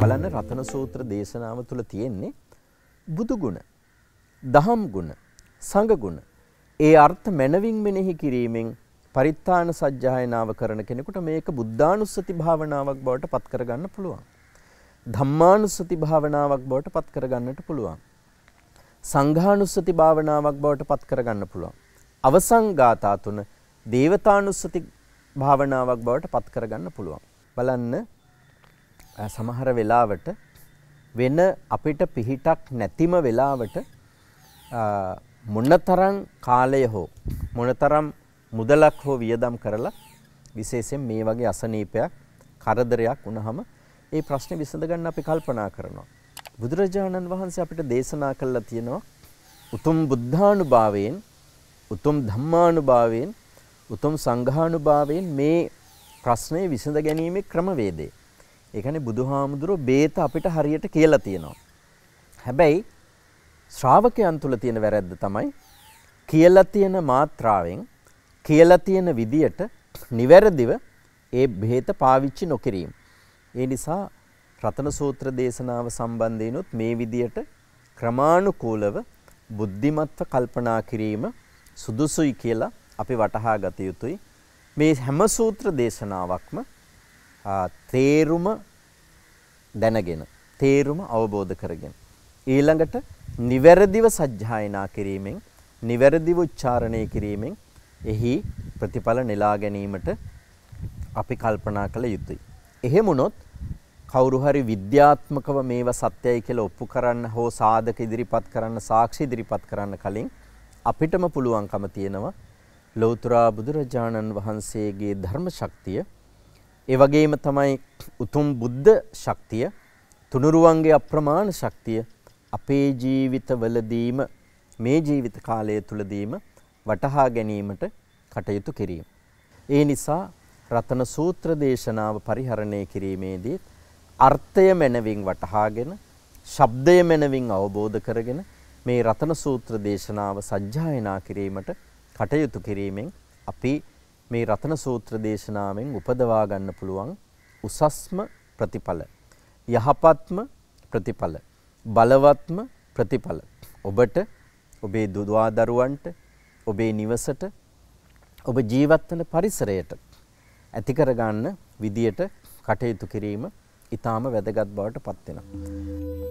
බලන්න රතන සූත්‍ර දේශනාව තුළ තියෙන්නේ බුදු ගුණ, දහම් ගුණ, සංඝ ගුණ. ඒ අර්ථ මනවින් මෙනෙහි කිරීමෙන් පරිත්තාන සජ්ජායනාව කරන කෙනෙකුට මේක බුද්ධානුස්සති භාවනාවක් බවට පත් කරගන්න පුළුවන්. ධම්මානුස්සති භාවනාවක් බවට පත් කරගන්නට පුළුවන්. සංඝානුස්සති භාවනාවක් බවට පත් කරගන්න පුළුවන්. අවසන් ගාථා තුන දේවතානුස්සති භාවනාවක් බවට පත් කරගන්න පුළුවන්. බලන්න සමහර වෙලාවට වෙන අපිට පිහිටක් නැතිම වෙලාවට මොනතරම් කාලය හෝ මොනතරම් මුදලක් හෝ වියදම් කරලා විශේෂයෙන් මේ වගේ අසනීපයක් කරදරයක් වුණාම ඒ ප්‍රශ්නේ විසඳ ගන්න අපි කල්පනා කරනවා. බුදුරජාණන් වහන්සේ අපිට දේශනා කළා තියෙනවා උතුම් බුද්ධානුභාවයෙන් උතුම් ධම්මානුභාවයෙන් උතුම් සංඝානුභාවයෙන් මේ ප්‍රශ්නේ විසඳ ගැනීමේ ක්‍රමවේදය. ඒ කියන්නේ බුදුහාමුදුරුවෝ බේත අපිට හරියට කියලා තියෙනවා. හැබැයි ශ්‍රාවකයන් තුල තියෙන වැරැද්ද තමයි කියලා තියෙන මාත්‍රාවෙන් කියලා තියෙන විදියට නිවැරදිව ඒ බෙහෙත පාවිච්චි නොකිරීම. ඒ නිසා රතන සූත්‍ර දේශනාව සම්බන්ධයෙන්ුත් මේ විදියට ක්‍රමානුකූලව බුද්ධිමත්ව කල්පනා කිරීම සුදුසුයි කියලා අපි වටහා ගත යුතුයි. මේ හැම සූත්‍ර දේශනාවක්ම තේරුම දැනගෙන තේරුම අවබෝධ කරගෙන ඊළඟට නිවැරදිව සජ්ජායනා කිරීමෙන් නිවැරදිව උච්චාරණය කිරීමෙන් එහි ප්‍රතිඵල නෙලා ගැනීමට අපි කල්පනා කළ යුතුයි. එහෙම වුණොත් කවුරු හරි විද්‍යාත්මකව මේව සත්‍යයි කියලා ඔප්පු කරන්න හෝ සාධක ඉදිරිපත් කරන්න සාක්ෂි ඉදිරිපත් කරන්න කලින් අපිටම පුළුවන්කම තියෙනවා ලෞතර බුදුරජාණන් වහන්සේගේ ධර්ම ශක්තිය ඒ වගේම තමයි උතුම් බුද්ධ ශක්තිය තුනුරුවන්ගේ අප්‍රමාණ ශක්තිය අපේ ජීවිතවලදීම මේ ජීවිත කාලය තුලදීම වටහා ගැනීමට කටයුතු කිරීම. ඒ නිසා රතන සූත්‍ර දේශනාව පරිහරණය කිරීමේදී අර්ථය මනවින් වටහාගෙන ශබ්දය මනවින් අවබෝධ කරගෙන මේ රතන සූත්‍ර දේශනාව සජ්ජායනා කිරීමට කටයුතු කිරීමෙන් අපි මේ රතන සූත්‍ර දේශනාවෙන් උපදවා ගන්න පුළුවන් උසස්ම ප්‍රතිඵල යහපත්ම ප්‍රතිඵල බලවත්ම ප්‍රතිඵල ඔබට ඔබේ දුවා දරුවන්ට ඔබේ නිවසට ඔබ ජීවත් වන පරිසරයට ඇති කර ගන්න විදියට කටයුතු කිරීම ඊටාම වැදගත් බවට පත් වෙනවා.